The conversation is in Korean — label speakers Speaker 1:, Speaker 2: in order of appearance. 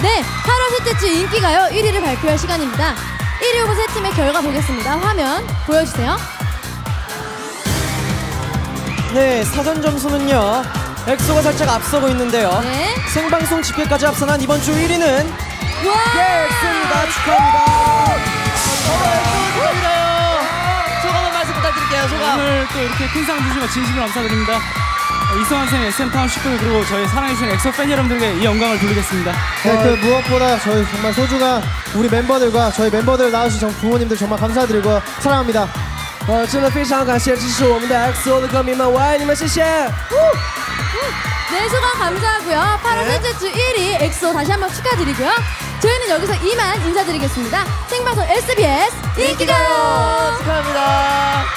Speaker 1: 네, 8월 셋째 주 인기가요 1위를 발표할 시간입니다. 1위 후보 세 팀의 결과 보겠습니다. 화면 보여주세요.
Speaker 2: 네, 사전 점수는요. 엑소가 살짝 앞서고 있는데요.
Speaker 1: 네.
Speaker 2: 생방송 집계까지 합산한 이번 주 1위는
Speaker 1: 와!
Speaker 2: 엑소입니다. 축하합니다.
Speaker 3: 소감 한 말씀 부탁드릴게요. 소감.
Speaker 4: 오늘 또 이렇게 큰 상 줘서 진심으로 감사드립니다. 어, 이성환 쌤, SM타운 식구들 그리고 저희 사랑해주신 엑소 팬 여러분들께 이 영광을 돌리겠습니다.
Speaker 5: 네, 그 무엇보다 저희 정말 소중한 우리 멤버들과 저희 멤버들 낳으신 정 부모님들 정말 감사드리고 사랑합니다.
Speaker 2: 呃，真的非常感谢支持我们的 XO 的歌迷们，我爱你们，谢谢。
Speaker 1: 네, 소감 감사하고요. 8월 셋째 주 1위 엑소 다시 한번 축하드리고요. 저희는 여기서 이만 인사드리겠습니다. 생방송 SBS 인기가요!
Speaker 3: 축하합니다.